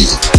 Yeah.